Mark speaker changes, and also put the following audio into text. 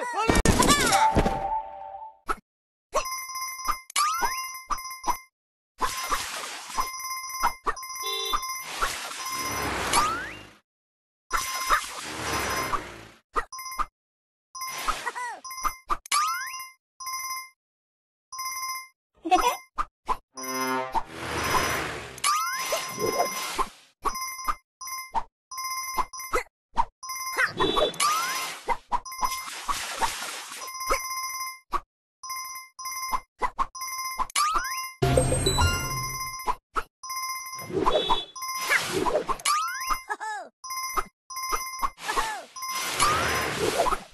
Speaker 1: you you